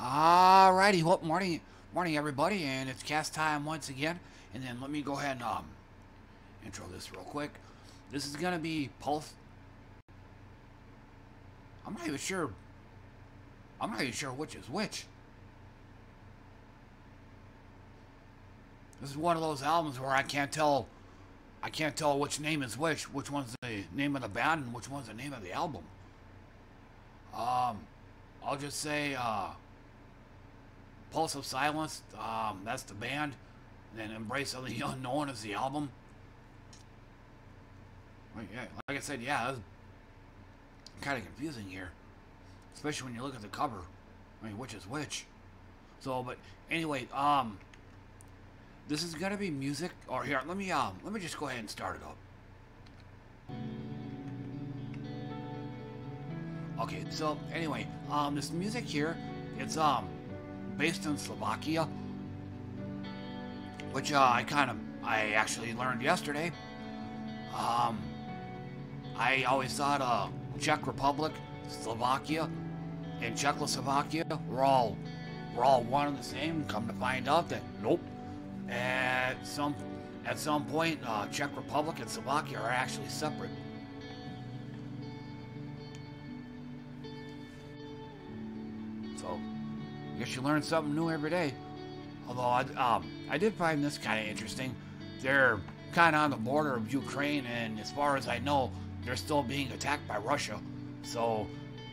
Alrighty, well, morning, morning everybody, and it's cast time once again. And then let me go ahead and um, intro this real quick. This is gonna be Pulse. I'm not even sure. I'm not even sure which is which. This is one of those albums where I can't tell. I can't tell which name is which. Which one's the name of the band and which one's the name of the album. Um, I'll just say. Uh, Pulse of Silence, um, that's the band. And then Embrace of the Unknown is the album. Like, yeah, like I said, yeah, it's kind of confusing here. Especially when you look at the cover. I mean, which is which. So, but anyway, um, this is gonna be music. Or here, let me um, let me just go ahead and start it up. Okay, so anyway, um, this music here, it's um, based in Slovakia, which uh, I kind of I actually learned yesterday. Um, I always thought uh, Czech Republic, Slovakia, and Czechoslovakia were all were all one and the same. Come to find out that nope. At some at some point, uh, Czech Republic and Slovakia are actually separate. Guess you learn something new every day. Although I, um, I did find this kind of interesting. They're kind of on the border of Ukraine, and as far as I know, they're still being attacked by Russia. So,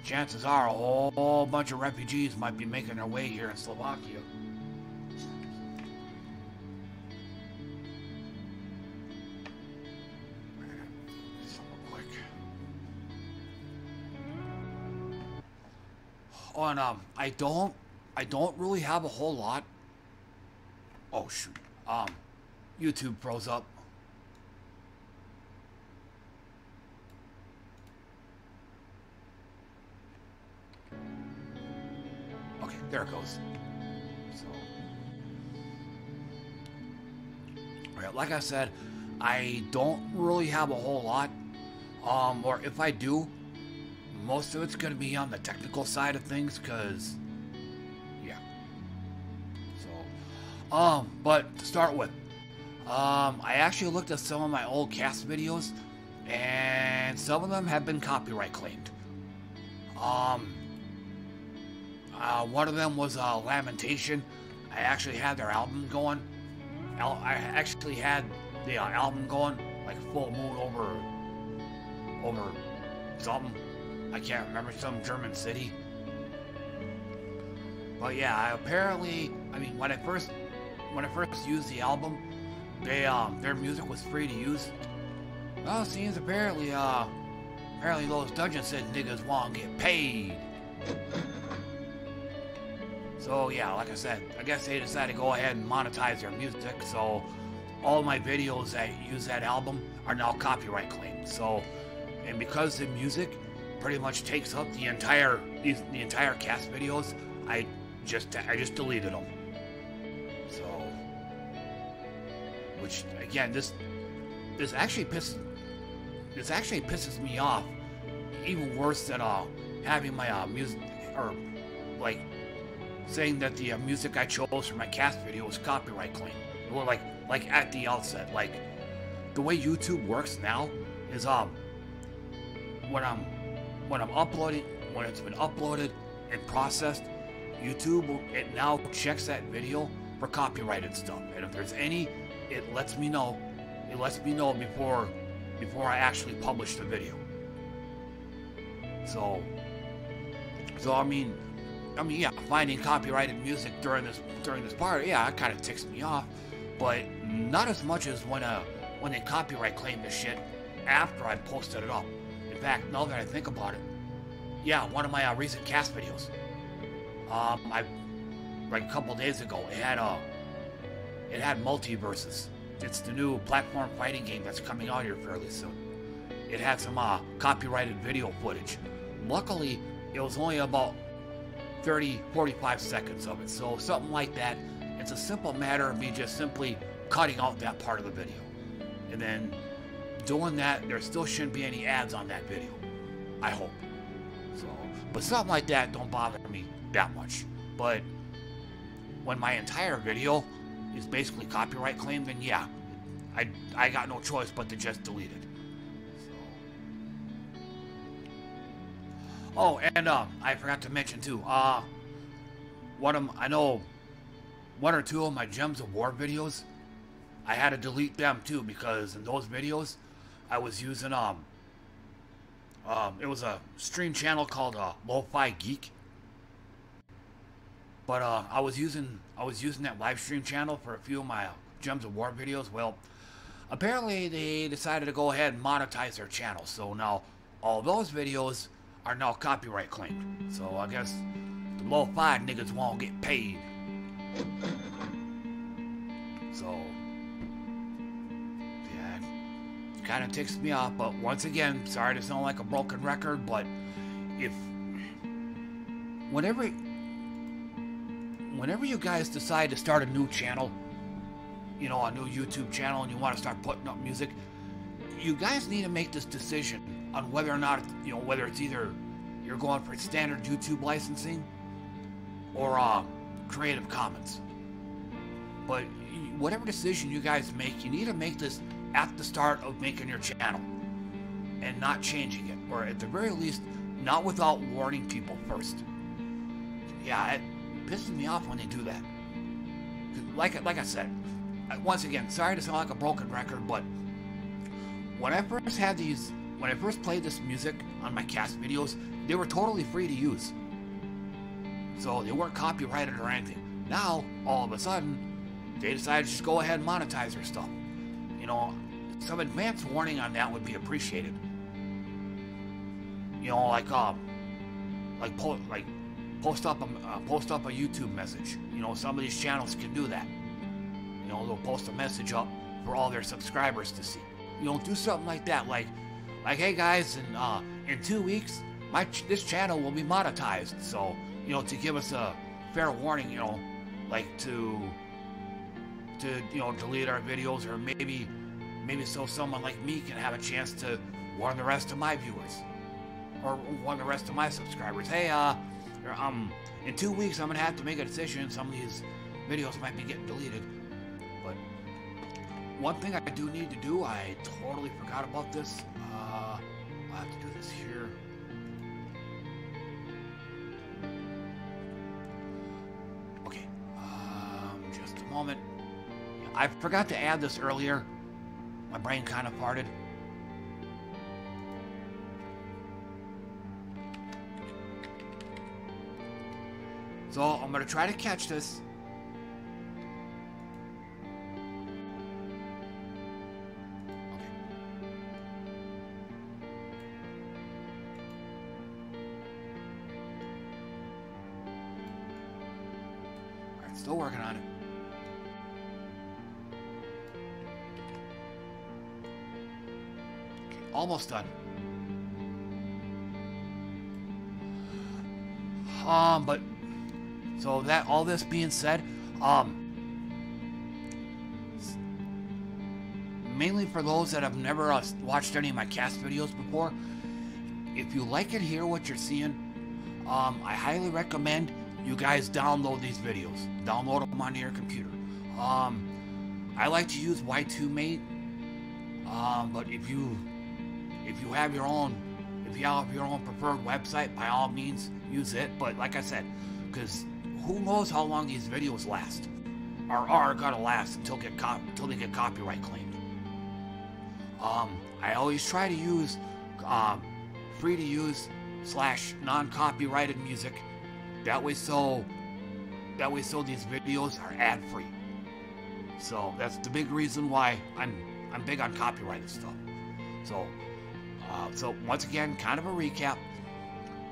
chances are a whole, whole bunch of refugees might be making their way here in Slovakia. Oh, and um, I don't, I don't really have a whole lot. Oh shoot, um, YouTube froze up. Okay, there it goes. So, Alright, like I said, I don't really have a whole lot. Um, or if I do, most of it's going to be on the technical side of things because um but to start with um i actually looked at some of my old cast videos and some of them have been copyright claimed. Um uh, one of them was uh, lamentation. I actually had their album going. I actually had the uh, album going like full moon over over something. I can't remember some German city. But yeah, I apparently, I mean, when I first when I first used the album, they um their music was free to use. Well, it seems apparently uh apparently those Dungeon synth niggas want to get paid. So yeah, like I said, I guess they decided to go ahead and monetize their music. So all my videos that use that album are now copyright claimed. So and because the music pretty much takes up the entire the entire cast videos. I just I just deleted them. Which again, this this actually pisses this actually pisses me off even worse than uh having my uh music or like saying that the uh, music I chose for my cast video was copyright claim. Or like like at the outset, like the way YouTube works now is um when I'm when I'm uploading, when it's been uploaded and processed, YouTube it now checks that video for copyrighted stuff. And if there's any, it lets me know. It lets me know before before I actually publish the video. So so I mean I mean yeah, finding copyrighted music during this during this part, yeah, it kind of ticks me off, but not as much as when uh when they copyright claim the shit after I posted it up. In fact, now that I think about it, yeah, one of my uh, recent cast videos. Um, I like a couple days ago, it had uh, it had MultiVersus. It's the new platform fighting game that's coming out here fairly soon. It had some uh, copyrighted video footage. Luckily, it was only about 30, 45 seconds of it. So something like that. It's a simple matter of me just simply cutting out that part of the video. And then doing that, there still shouldn't be any ads on that video. I hope. So, but something like that don't bother me that much. But when my entire video is basically copyright claim, then yeah, I, I got no choice but to just delete it. Oh, and uh, I forgot to mention too. Uh, one of I know one or two of my Gems of War videos, I had to delete them too because in those videos, I was using um. Um, it was a stream channel called uh, Lo-Fi Geek, but uh, I was using I was using that live stream channel for a few of my Gems of War videos. Well, apparently they decided to go ahead and monetize their channel. So now all those videos are now copyright claimed. So I guess the lo-fi niggas won't get paid. So yeah, kind of ticks me off. But once again, sorry to sound like a broken record, but if whenever whenever you guys decide to start a new channel, you know, a new YouTube channel, and you want to start putting up music, you guys need to make this decision on whether or not, you know, whether it's either you're going for standard YouTube licensing or uh, Creative Commons. But whatever decision you guys make, you need to make this at the start of making your channel and not changing it, or at the very least, not without warning people first. Yeah, it pisses me off when they do that. Like, like I said, once again, sorry to sound like a broken record, but when I first had these, when I first played this music on my cast videos, they were totally free to use. So they weren't copyrighted or anything. Now, all of a sudden, they decided to just go ahead and monetize their stuff. You know, some advance warning on that would be appreciated. You know, like um, like like post up a uh, post up a YouTube message. You know, some of these channels can do that. You know, they'll post a message up for all their subscribers to see. You know, do something like that, like like hey guys, in uh, in two weeks, my ch- this channel will be monetized. So you know, to give us a fair warning, you know, like to to you know delete our videos or maybe maybe so someone like me can have a chance to warn the rest of my viewers or warn the rest of my subscribers hey uh um in two weeks i'm gonna have to make a decision some of these videos might be getting deleted but one thing i do need to do i totally forgot about this uh i have to do this here okay um just a moment I forgot to add this earlier. My brain kind of farted. So I'm going to try to catch this. Still working on it. Okay, almost done. Um, but so that all this being said, um, mainly for those that have never uh, watched any of my cast videos before, if you like and hear what you're seeing, um, I highly recommend you guys download these videos. Download them onto your computer. Um, I like to use Y2Mate, um, but if you if you have your own, if you have your own preferred website, by all means use it. But like I said, because who knows how long these videos last, or are gonna last until get until they get copyright claimed. Um, I always try to use um, free to use slash non-copyrighted music. That way, so that way, so these videos are ad free. So that's the big reason why I'm I'm big on copyrighted stuff. So uh, so once again, kind of a recap.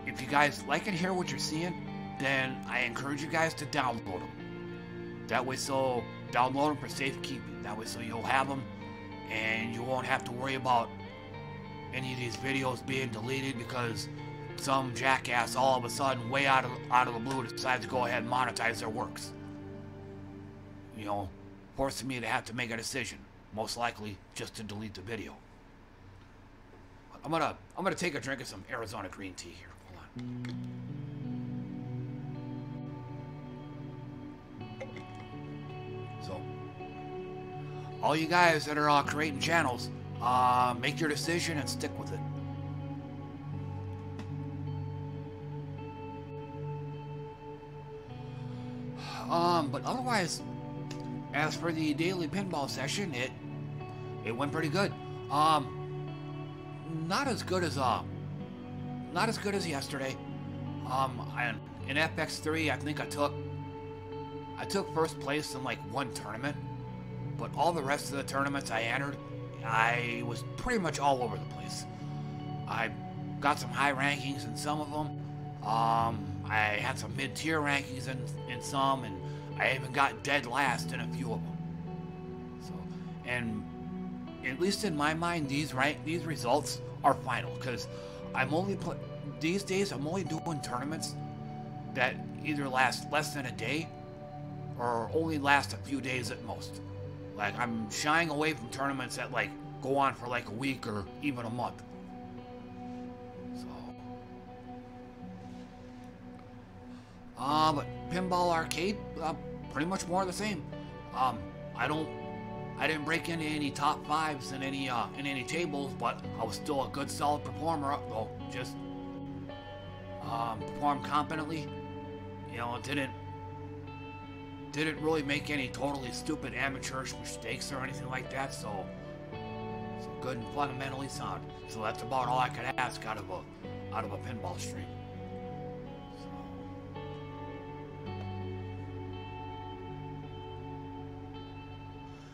If you guys like and hear what you're seeing, then I encourage you guys to download them. That way, so download them for safekeeping. That way, so you'll have them, and you won't have to worry about any of these videos being deleted because some jackass all of a sudden, way out of out of the blue, decides to go ahead and monetize their works. You know, forcing me to have to make a decision, most likely just to delete the video. I'm gonna I'm gonna take a drink of some Arizona green tea here. Hold on. All you guys that are uh, creating channels, uh, make your decision and stick with it. Um, but otherwise, as for the daily pinball session, it it went pretty good. Um, not as good as uh, not as good as yesterday. Um, I, in FX3, I think I took I took first place in like one tournament, but all the rest of the tournaments I entered, I was pretty much all over the place. I got some high rankings in some of them. Um, I had some mid-tier rankings in, in some, and I even got dead last in a few of them. So, and at least in my mind, these rank these results are final because I'm only these days. I'm only doing tournaments that either last less than a day or only last a few days at most. Like I'm shying away from tournaments that like go on for like a week or even a month. So, uh, but Pinball Arcade, uh, pretty much more of the same. Um, I don't, I didn't break into any top fives in any uh, in any tables, but I was still a good, solid performer. Though just um, performed competently. You know, didn't didn't really make any totally stupid amateurish mistakes or anything like that, so, so good and fundamentally sound. So that's about all I could ask out of a out of a pinball stream.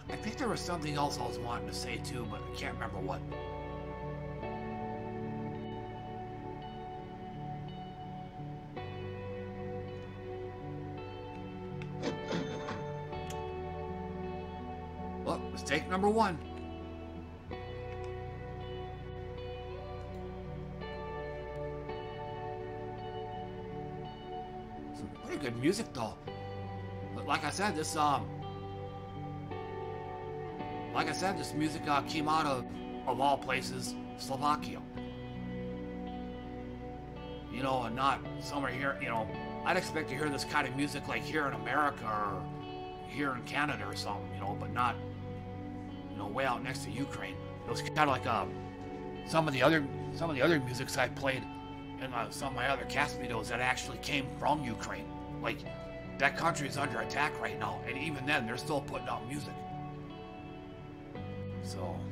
I think there was something else I was wanting to say too, but I can't remember what. Mistake number one. Some pretty good music though. But like I said, this um like I said, this music uh, came out of of all places, Slovakia. You know, and not somewhere here, you know, I'd expect to hear this kind of music like here in America or here in Canada or something, you know, but not way out next to Ukraine. It was kind of like um, some of the other some of the other musics I played in uh, some of my other cast videos that actually came from Ukraine. Like that country is under attack right now, and even then they're still putting out music. So.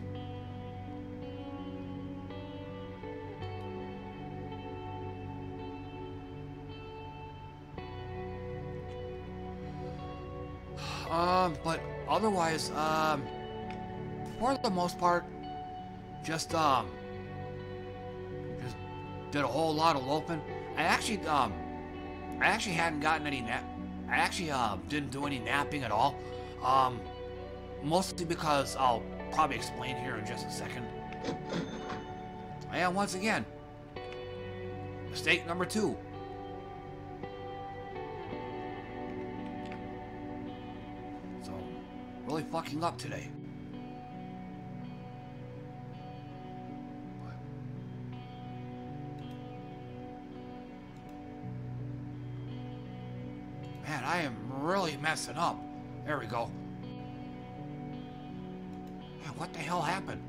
Um, but otherwise, um, for the most part, just um, just did a whole lot of loping. I actually um, I actually hadn't gotten any nap. I actually uh, didn't do any napping at all. Um, mostly because I'll probably explain here in just a second. And once again, mistake number two. So, really fucking up today. I am really messing up. There we go. Man, what the hell happened?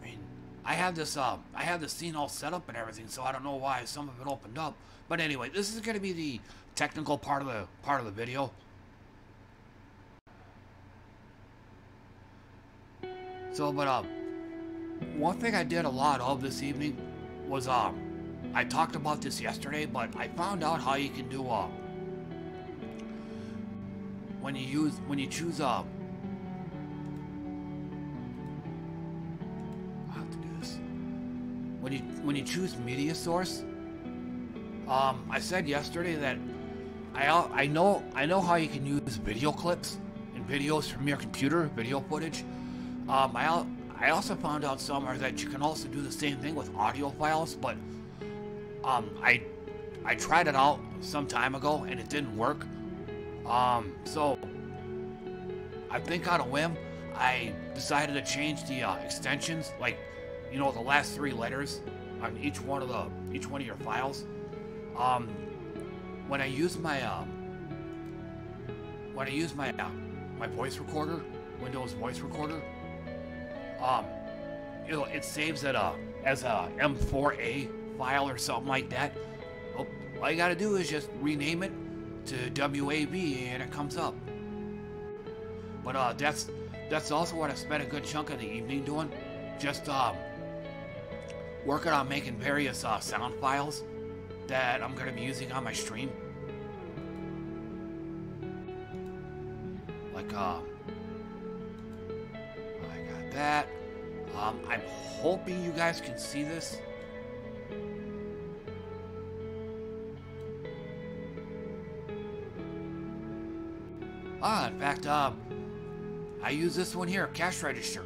I mean, I have this, uh, I have this scene all set up and everything, so I don't know why some of it opened up. But anyway, this is going to be the technical part of the, part of the video. So, but, um, one thing I did a lot of this evening was, um, I talked about this yesterday, but I found out how you can do, uh, when you use when you choose um I have to do this. When you when you choose media source um I said yesterday that I I know I know how you can use video clips and videos from your computer video footage. Um I I also found out somewhere that you can also do the same thing with audio files but um I I tried it out some time ago and it didn't work um, so I think on a whim, I decided to change the uh, extensions, like, you know, the last three letters on each one of the each one of your files. Um, when I use my um, when I use my uh, my voice recorder Windows voice recorder, um, you know, it saves it uh, as a M4A file or something like that. Well, all you gotta do is just rename it to WAV and it comes up. But uh, that's that's also what I spent a good chunk of the evening doing, just um, working on making various uh, sound files that I'm gonna be using on my stream. Like uh, I got that. Um, I'm hoping you guys can see this. Um, I use this one here, cash register,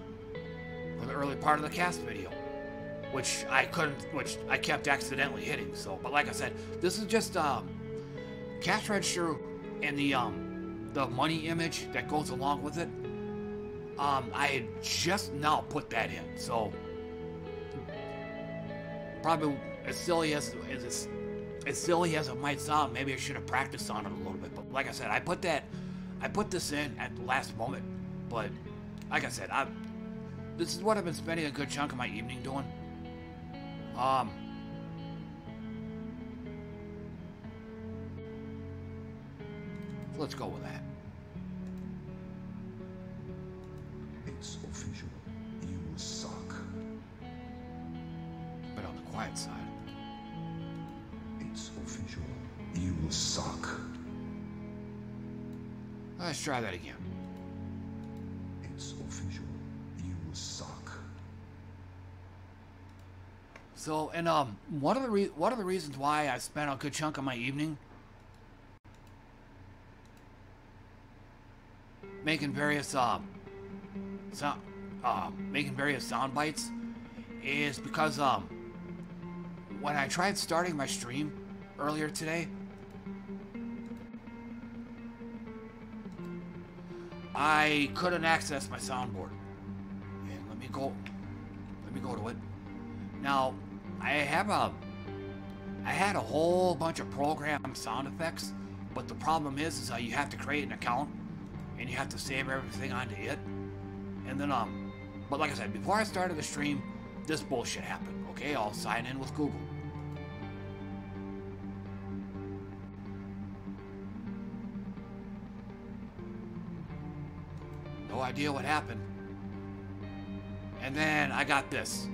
for the early part of the cast video, which I couldn't, which I kept accidentally hitting. So, but like I said, this is just um, cash register and the um, the money image that goes along with it. Um, I had just now put that in, so probably as silly as as as silly as it might sound, maybe I should have practiced on it a little bit. But like I said, I put that I put this in at the last moment, but like I said, I this is what I've been spending a good chunk of my evening doing. Um, so let's go with that. It's official. You suck. But on the quiet side. It's official. You suck. Let's try that again. It's official. You suck. So, and um, one of the re- one of the reasons why I spent a good chunk of my evening making various um, sound, um, making various sound bites is because um, when I tried starting my stream earlier today, I couldn't access my soundboard. And let me go. Let me go to it. Now, I have a. I had a whole bunch of programmed sound effects, but the problem is, is that you have to create an account, and you have to save everything onto it, and then um. But like I said, before I started the stream, this bullshit happened. Okay, I'll sign in with Google. Idea what happened. And then I got this.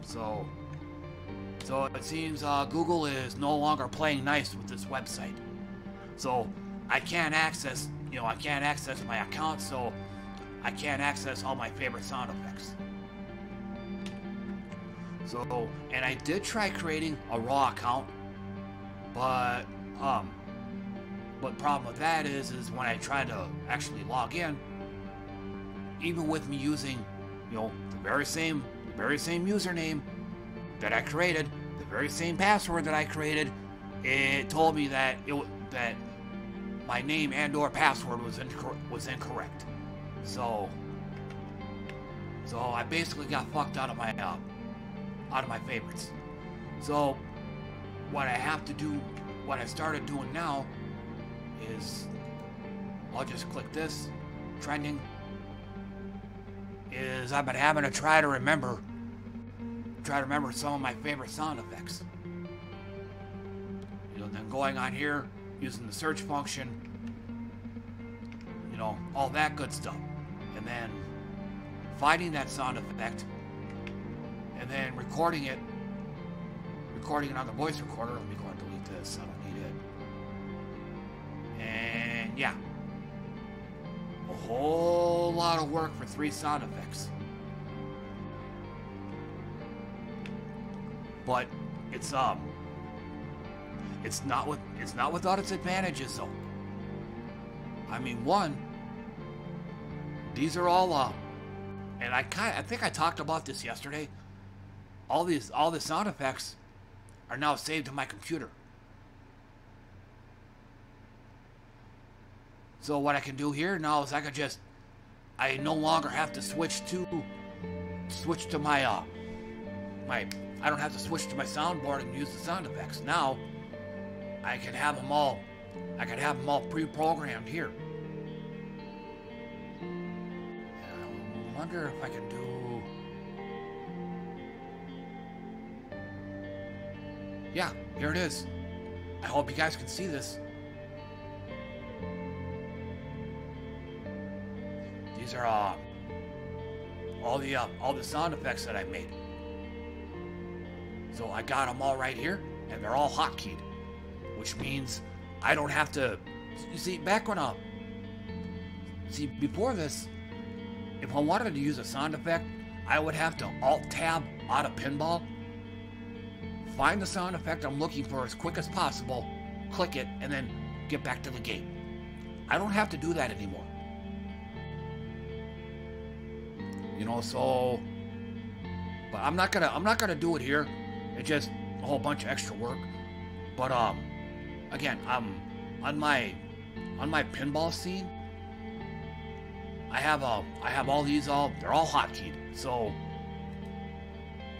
So, so it seems uh, Google is no longer playing nice with this website. So I can't access, you know, I can't access my account, so I can't access all my favorite sound effects. So, and I did try creating a raw account, but um, but problem with that is, is when I try to actually log in, even with me using, you know, the very same, the very same username that I created, the very same password that I created, it told me that it that my name and/or password was incor- was incorrect. So, so I basically got fucked out of my uh, out of my favorites. So, what I have to do, what I started doing now, is I'll just click this, trending. Is I've been having to try to remember, try to remember some of my favorite sound effects. You know, then going on here, using the search function, you know, all that good stuff. And then finding that sound effect, and then recording it, recording it on the voice recorder. Let me go and delete this. I don't yeah, a whole lot of work for three sound effects. But it's um, it's not with it's not without its advantages though. I mean, one, these are all uh, and I kind I think I talked about this yesterday. All these all the sound effects are now saved to my computer. So what I can do here now is I can just I no longer have to switch to switch to my uh my I don't have to switch to my soundboard and use the sound effects. Now I can have them all I can have them all pre-programmed here. I wonder if I can do... Yeah, here it is. I hope you guys can see this. These are uh, all the uh, all the sound effects that I made. So I got them all right here, and they're all hotkeyed, which means I don't have to. You see, back when uh, see before this, if I wanted to use a sound effect, I would have to Alt Tab out of Pinball find the sound effect I'm looking for as quick as possible, click it, and then get back to the game. I don't have to do that anymore. You know, so but I'm not gonna I'm not gonna do it here. It's just a whole bunch of extra work. But um again, I'm on my on my pinball scene. I have um I have all these all they're all hotkeyed. So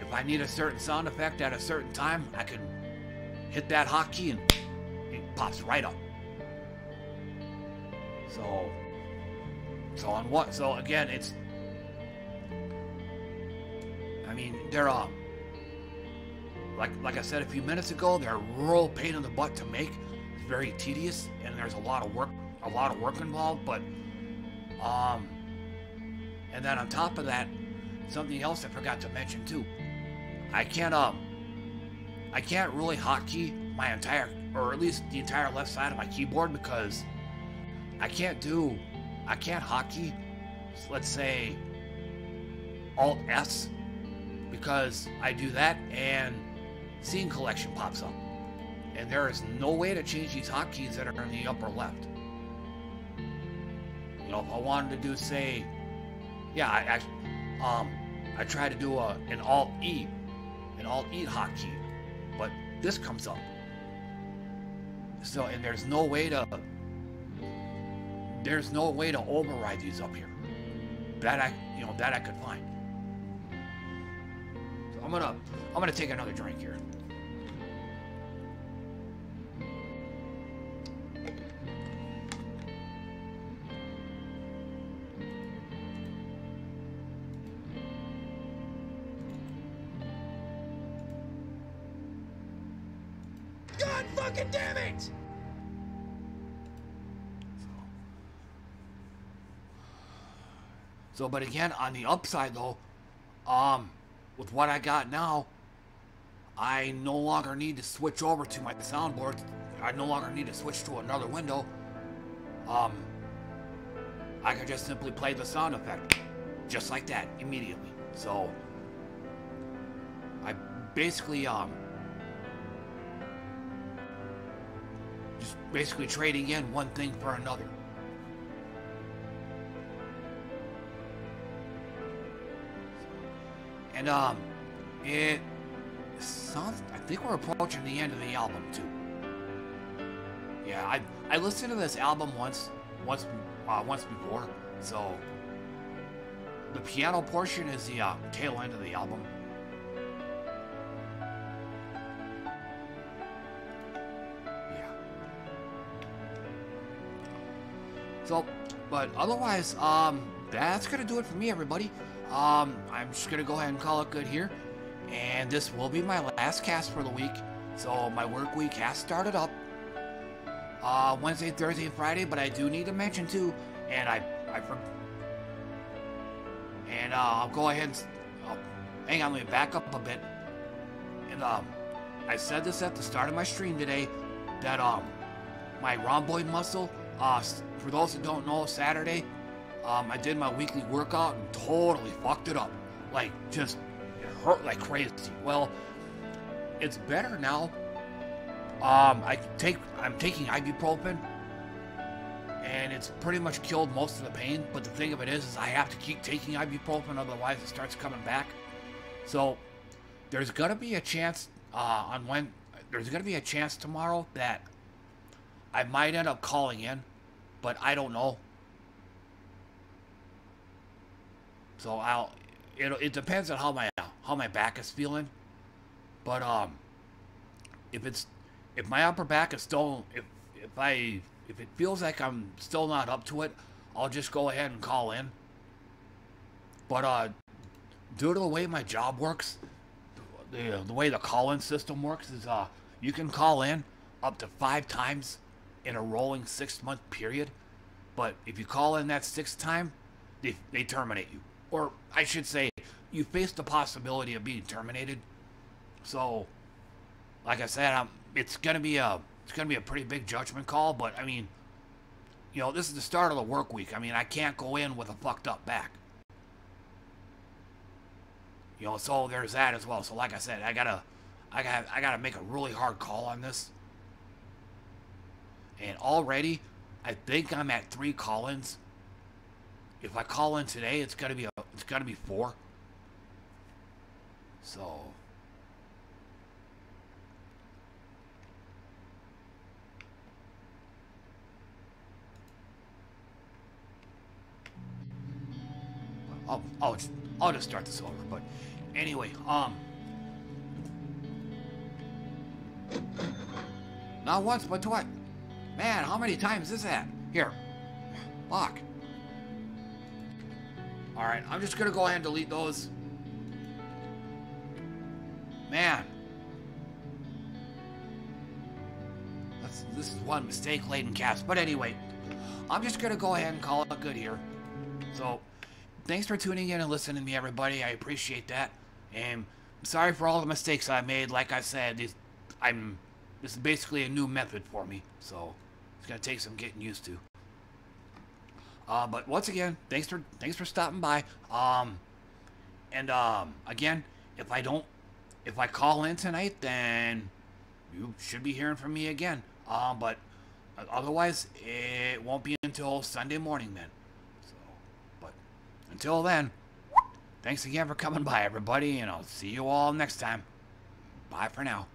if I need a certain sound effect at a certain time, I can hit that hotkey and it pops right up. So, so on what? So again, it's. I mean, they're um. Like like I said a few minutes ago, they're a real pain in the butt to make. It's very tedious, and there's a lot of work, a lot of work involved. But, um, and then on top of that, something else I forgot to mention too. I can't um I can't really hotkey my entire or at least the entire left side of my keyboard because I can't do I can't hotkey let's say Alt S because I do that and scene collection pops up. And there is no way to change these hotkeys that are in the upper left. You know, if I wanted to do say yeah, I, I um I try to do a an Alt E and Alt E hotkey, but this comes up. So, and there's no way to, there's no way to override these up here. That I, you know, that I could find. I'm gonna, I'm gonna take another drink here. God fucking damn it! So, but again, on the upside though, um, with what I got now, I no longer need to switch over to my soundboard. I no longer need to switch to another window. Um, I can just simply play the sound effect, just like that, immediately. So, I basically, um, just basically trading in one thing for another. And um, it sounds. I think we're approaching the end of the album too. Yeah, I I listened to this album once, once, uh, once before. So the piano portion is the uh, tail end of the album. Yeah. So, but otherwise, um, that's gonna do it for me, everybody. Um, I'm just gonna go ahead and call it good here. And this will be my last cast for the week. So my work week has started up. Uh, Wednesday, Thursday, Friday, but I do need to mention too, and I, I, and uh, I'll go ahead and, uh, hang on, let me back up a bit. And um, I said this at the start of my stream today, that um, my rhomboid muscle, uh, for those who don't know, Saturday, um, I did my weekly workout and totally fucked it up. Like, just, it hurt like crazy. Well, it's better now. Um, I take, I'm taking ibuprofen, and it's pretty much killed most of the pain. But the thing of it is, is I have to keep taking ibuprofen, otherwise it starts coming back. So, there's gonna be a chance uh, on when there's gonna be a chance tomorrow that I might end up calling in, but I don't know. So I'll it it depends on how my how my back is feeling. But um if it's if my upper back is still if if I if it feels like I'm still not up to it, I'll just go ahead and call in. But uh, due to the way my job works, the the way the call-in system works is uh, you can call in up to five times in a rolling six-month period. But if you call in that sixth time, they, they terminate you. Or I should say, you face the possibility of being terminated. So, like I said, I'm, it's gonna be a it's gonna be a pretty big judgment call. But I mean, you know, this is the start of the work week. I mean, I can't go in with a fucked up back. You know, so there's that as well. So like I said, I gotta, I got, I gotta make a really hard call on this. And already, I think I'm at three call-ins. If I call in today, it's gonna be a, it's gonna be four. So. I'll, I'll, I'll just start this over. But anyway, um, not once, but twice. Man, how many times is that? Here, lock. All right, I'm just gonna go ahead and delete those. Man, That's, this is one mistake-laden cast. But anyway, I'm just gonna go ahead and call it good here. So, thanks for tuning in and listening to me, everybody. I appreciate that. And I'm sorry for all the mistakes I made. Like I said, I'm this is basically a new method for me, so it's gonna take some getting used to. Uh, but once again, thanks for thanks for stopping by. Um, and um, again, if I don't, if I call in tonight, then you should be hearing from me again. Um, but otherwise, it won't be until Sunday morning then. So, but until then, thanks again for coming by, everybody, and I'll see you all next time. Bye for now.